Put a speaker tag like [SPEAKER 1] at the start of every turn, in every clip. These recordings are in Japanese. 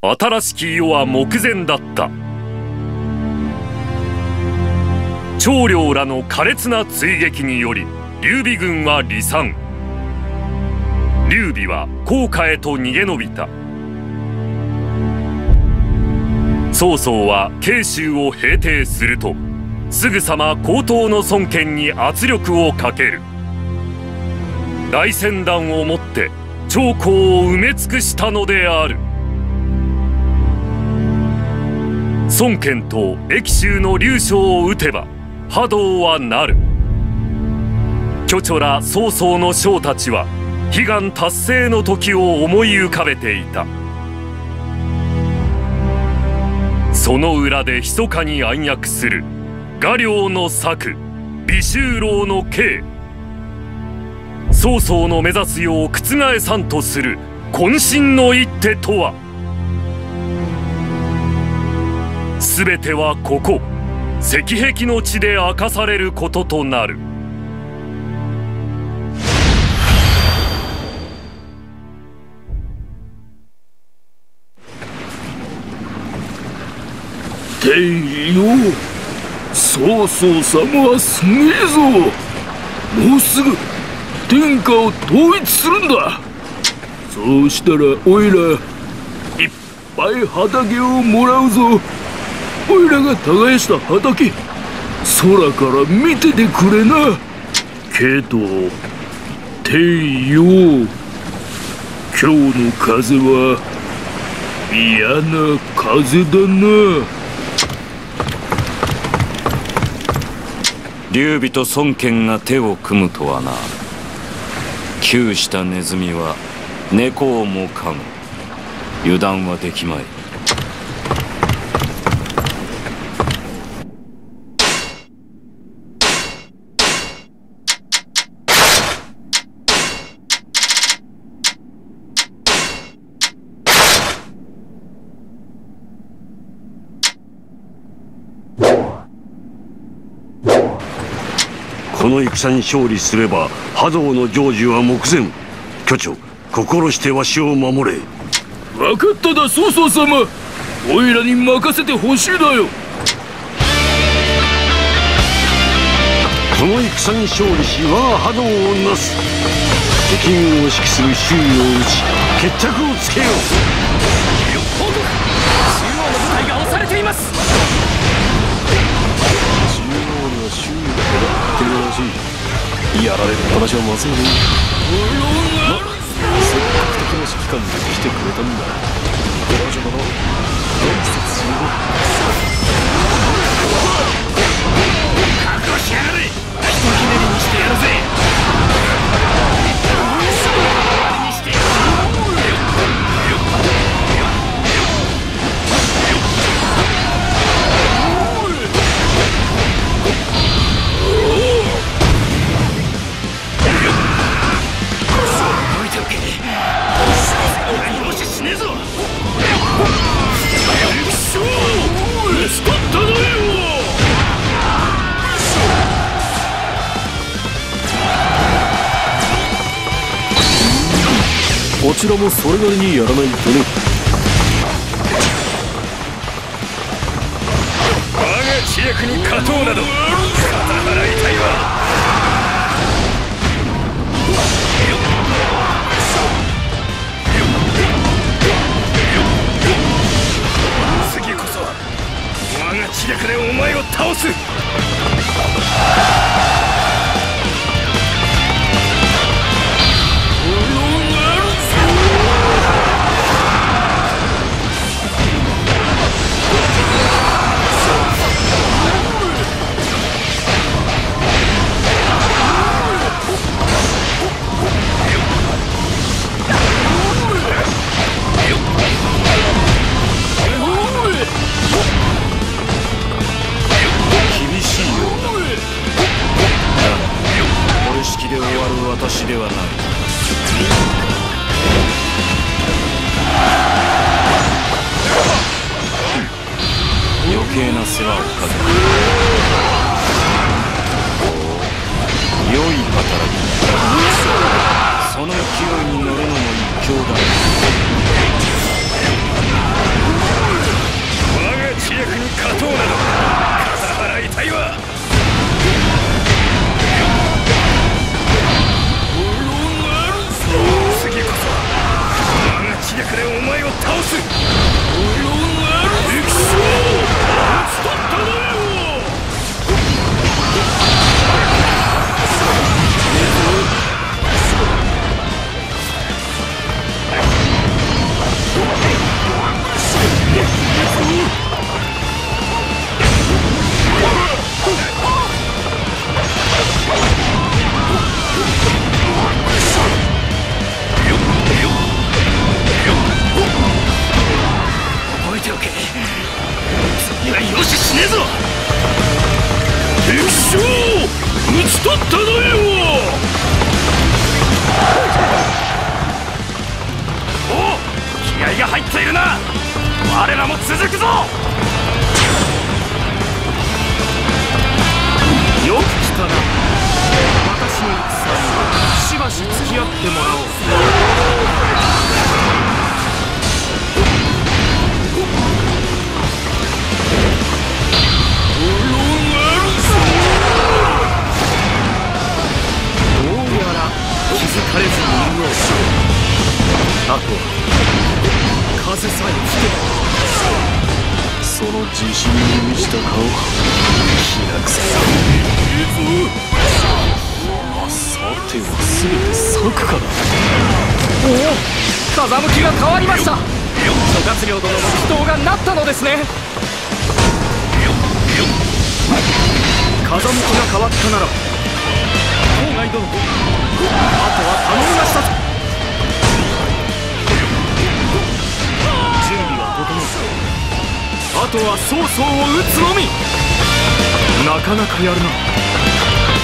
[SPEAKER 1] 新しき世は目前だった。長領らの苛烈な追撃により劉備軍は離散。劉備は甲賀へと逃げ延びた。曹操は慶州を平定するとすぐさま高等の孫権に圧力をかける。大船団をもって長江を埋め尽くしたのである。孫権と益州の劉将を討てば波動はなる。巨著ら曹操の将たちは悲願達成の時を思い浮かべていた。その裏で密かに暗躍する画領の策美州郎の計。曹操の目指すよう覆さんとする渾身の一手とは全てはここ。石壁の地で明かされることとなる。
[SPEAKER 2] 天よ曹操様はすげえぞ。もうすぐ天下を統一するんだ。そうしたらおいらいっぱい畑をもらうぞ。おいらが耕した畑。空から見ててくれな。けど天よ今日の風は嫌な風だな。
[SPEAKER 3] 劉備と孫権が手を組むとはな。窮したネズミは猫をも噛む。油断はできまい。
[SPEAKER 4] この戦に勝利すれば波動の成就は目前。巨長心してわしを守れ。
[SPEAKER 2] 分かっただ曹操様。おいらに任せてほしいだよ。
[SPEAKER 4] この戦に勝利し我が波動をなす。敵軍を指揮する周囲を打ち決着をつけよう
[SPEAKER 5] やられっぱなしはまずいね。ませっかく敵の指揮官が来てくれたんだ。彼女殿挨拶しよ
[SPEAKER 6] 覚悟しやがれ。ひとひねりにしてやるぜ。
[SPEAKER 5] ちらもそれなりにやらないとね。
[SPEAKER 6] 我が知略に勝とうなど肩払いたいわ。次こそは我が知略でお前を倒す。
[SPEAKER 3] はない余計な世話をかけ良い働きその勢いに乗るのも一興だ。
[SPEAKER 7] 我が知略に勝とう
[SPEAKER 2] など笠原遺体は入っているな。我らも続くぞ。
[SPEAKER 7] よく来たな。私の戦しばし付き合ってもらおう。
[SPEAKER 5] 自信に満ちた顔気楽さ。いいぞまさては全て策かなおお
[SPEAKER 7] 風向きが変わりました。諸葛亮殿の祈祷がなったのですね。風向きが変わったなら郊外殿あとは頼みまとは曹操を討つのみ。なかなかやるな。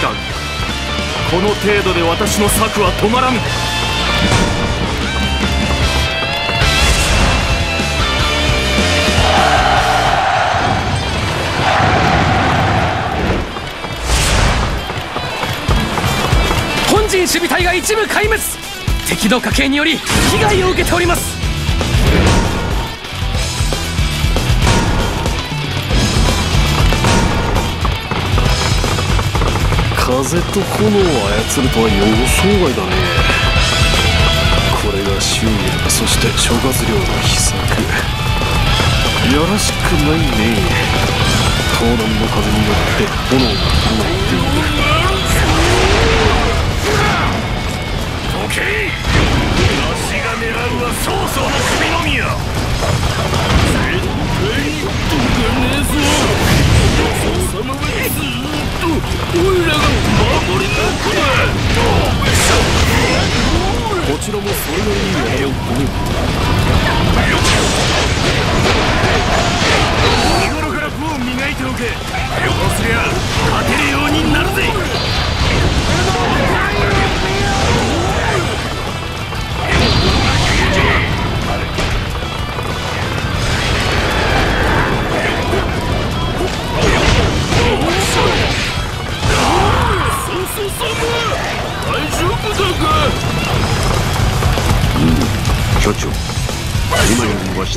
[SPEAKER 7] だがこの程度で私の策は止まらぬ本陣守備隊が一部壊滅。敵の家系により被害を受けております。
[SPEAKER 5] 風と炎を操るとは予想外だね。これが周囲そして諸葛亮の秘策。よろしくないね。東南の風によって炎が広がっている
[SPEAKER 2] どけ私が狙うは曹操の首のみや。
[SPEAKER 5] こ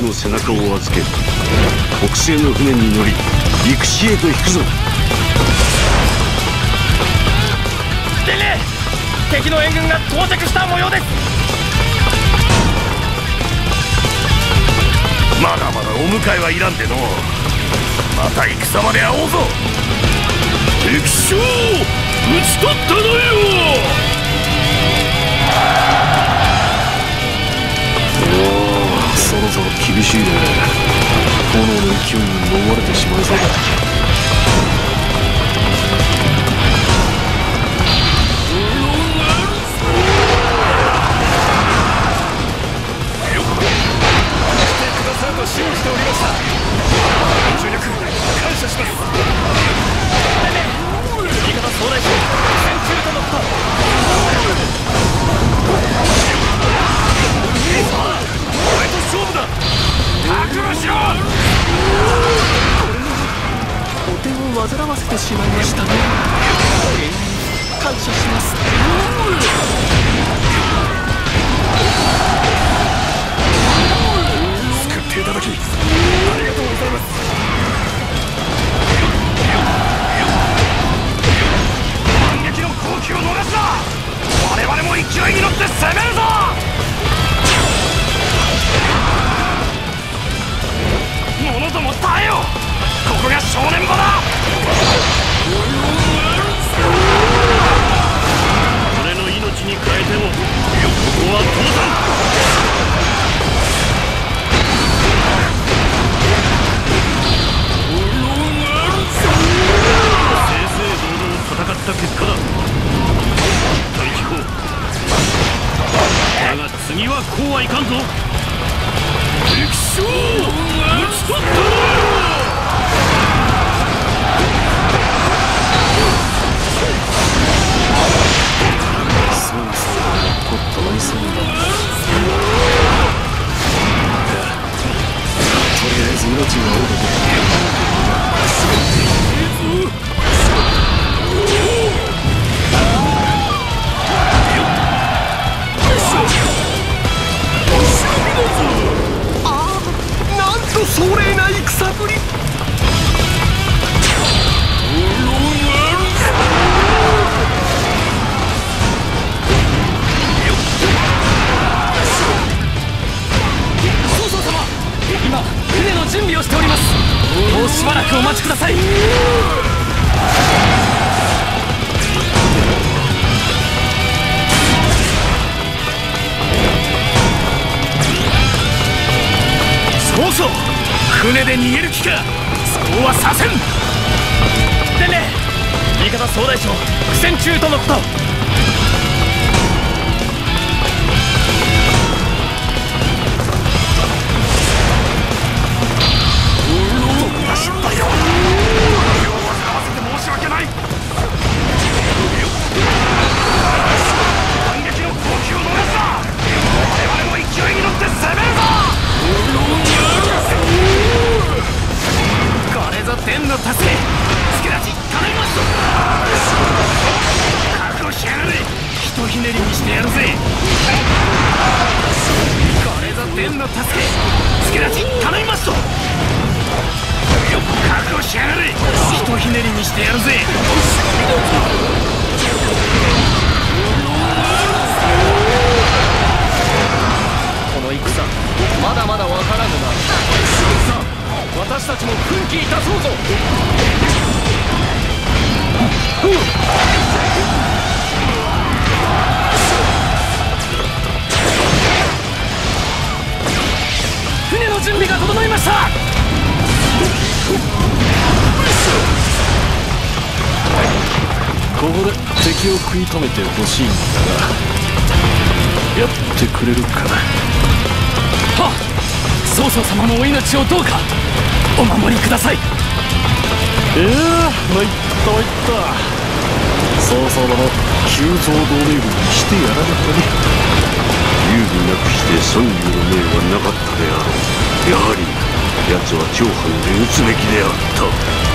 [SPEAKER 4] の背中を預け北西の船に乗り陸地へと引くぞ。
[SPEAKER 7] 伝令敵の援軍が到着した模様です。
[SPEAKER 2] まだまだお迎えはいらんでの。また戦場で会おうぞ。
[SPEAKER 7] 敵将討ち取ったのよ
[SPEAKER 5] そろそろ厳しいね。炎の勢いに飲まれてしまいそうだ。
[SPEAKER 7] 煩わせてしまいましたね。感謝します。
[SPEAKER 2] 救っていただきありがとうございます。反撃の好機を逃すな。我々も勢いに乗って攻
[SPEAKER 5] った結果だだ
[SPEAKER 6] が次はこうはいかんぞ。敵将ち取ったとりあえず命が折れてしばらくお待ちください。曹操船で逃げる気か。そうはさせん。でね味方総大将苦戦中とのこと。天の助け助け立ち頼みますぞ覚悟しやがれひとひねりにしてやるぜこれぞ天の助け助け立ち頼みますと覚悟しやがれひとひねりにしてやるぜこの戦。まだまだわからぬな。私たちも奮起いたそうぞ。船の準備が整いました。
[SPEAKER 5] ここで敵を食い止めてほしいんだがやってくれるか
[SPEAKER 6] はっ。曹操様のお命をどうかお守りください。
[SPEAKER 5] いやー参った参った。曹操殿急増同盟軍にしてやられたね。
[SPEAKER 4] 劉備なくして孫劉の命はなかったであろう。やはり奴は長藩で撃つべきであった。